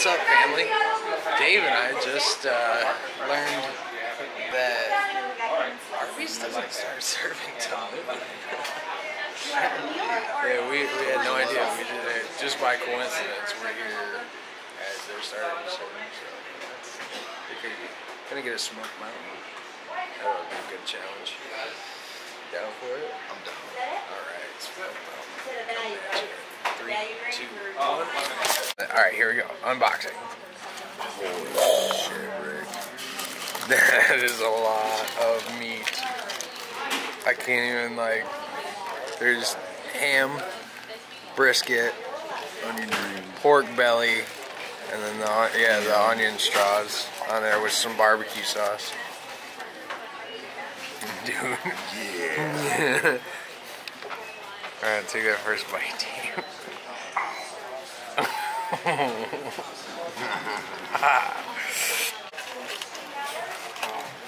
What's up, family? Dave and I just uh, learned that Arby's doesn't start serving till noon. yeah, we, we had no idea. We did it just by coincidence. We're here as they're starting serving. So that's pretty crazy. Gonna get a smoke mountain. That would be a good challenge. Down for it? I'm down. Mountain. Three, two, one. Alright, here we go. Unboxing. Holy shit, Rick. That is a lot of meat. I can't even like. There's ham, brisket, pork belly, and then the yeah the onion straws on there with some barbecue sauce. Dude. Yeah. Alright, take that first bite.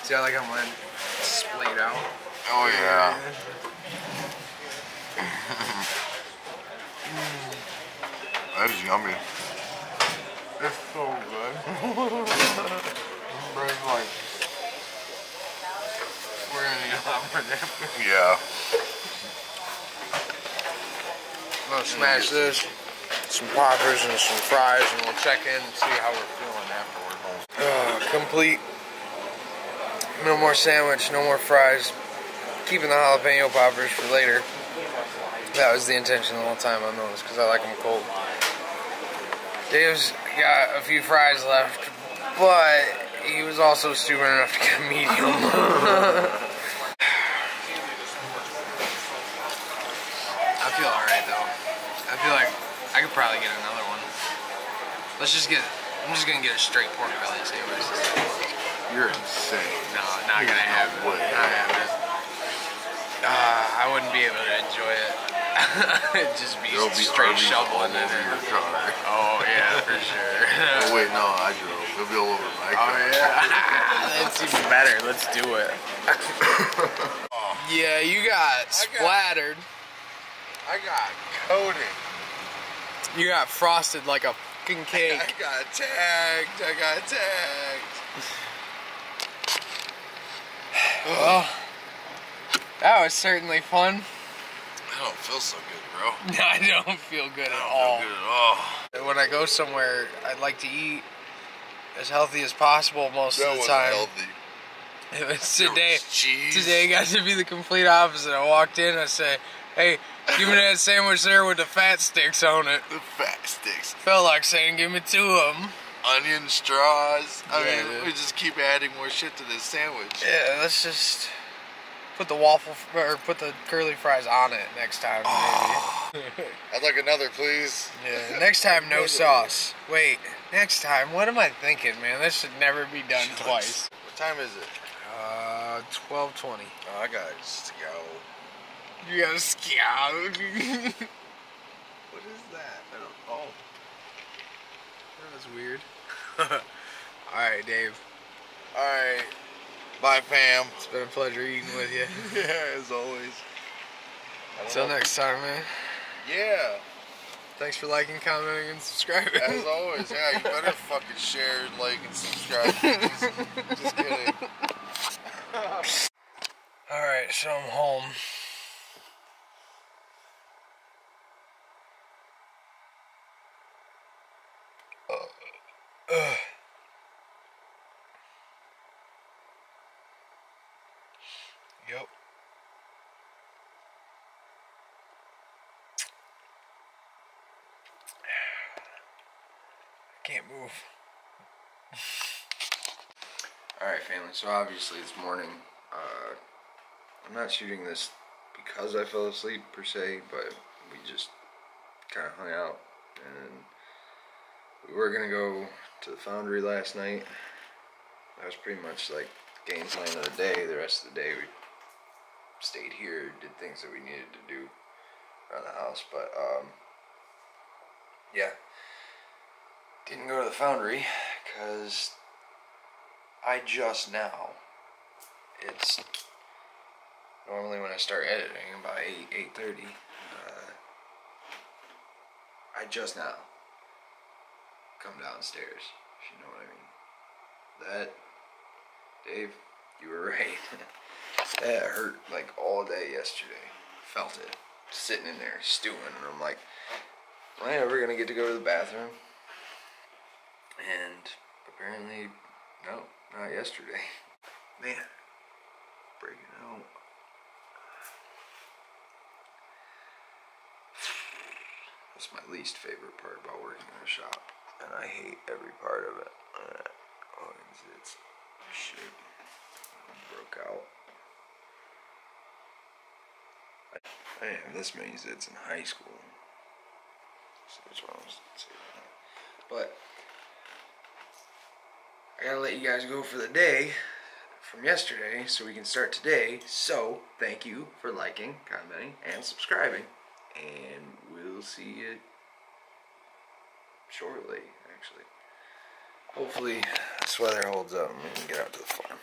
See, I like how mine splayed out. Oh yeah. That's yummy. It's so good. Very like. We're gonna need a lot more Yeah. I'm gonna smash this, some poppers and some fries, and we'll check in and see how we're feeling afterward. Uh, complete. No more sandwich, no more fries. Keeping the jalapeno poppers for later. That was the intention the whole time on those, because I like them cold. Dave's got a few fries left, but he was also stupid enough to get a medium. I feel alright though. I feel like I could probably get another one. Let's just get. I'm just gonna get a straight pork belly sandwich. You're insane. No, not gonna happen. No way. Not happen. Uh, I wouldn't be able to enjoy it. It'd just be There'll be straight Arby's shoveling all in over it. your car. Oh yeah, for sure. Oh wait, no, I drove. It'll be all over my car. Oh yeah, that's even better. Let's do it. yeah, you got splattered. I got coating. You got frosted like a fucking cake. I got tagged. I got tagged. Well, that was certainly fun. I don't feel so good, bro. I don't feel good at I don't all. feel good at all. When I go somewhere, I'd like to eat as healthy as possible most That of the time. healthy. It was today. was. Today got to be the complete opposite. I walked in, I say, "Hey, give me that sandwich there with the fat sticks on it." The fat sticks. Felt like saying, "Give me two of them." Onion straws. I Yeah, mean, dude. we just keep adding more shit to this sandwich. Yeah, let's just put the waffle or put the curly fries on it next time. Maybe. I'd like another, please. Yeah, next time no sauce. Wait, next time, what am I thinking, man? This should never be done twice. What time is it? Uh, 1220. Oh, I got to You a scout. What is that? I don't know. That was weird. Alright, Dave. Alright. Bye, fam. It's been a pleasure eating with you. yeah, as always. Until know. next time, man. Yeah, Thanks for liking, commenting, and subscribing. as always. Yeah, you better fucking share, like, and subscribe. Just, just kidding. Alright, so I'm home. Ugh. Yep. I can't move. Alright, family, so obviously it's morning. Uh, I'm not shooting this because I fell asleep per se, but we just kind of hung out and we were gonna go to the foundry last night. That was pretty much like game plan of the day. The rest of the day we stayed here, did things that we needed to do around the house, but um, yeah, didn't go to the foundry because I just now. It's normally when I start editing about eight eight thirty. Uh, I just now come downstairs. If you know what I mean. That, Dave, you were right. that hurt like all day yesterday. Felt it. Sitting in there stewing, and I'm like, am I ever gonna get to go to the bathroom? And apparently, no, not yesterday. Man, breaking out. That's my least favorite part about working in a shop, and I hate every part of it. Oh, it's, shit. Broke out. I, I didn't have this many zits in high school. So which one was But I gotta let you guys go for the day from yesterday so we can start today. So thank you for liking, commenting, and subscribing. And we'll see you shortly, actually. Hopefully this weather holds up and we can get out to the farm.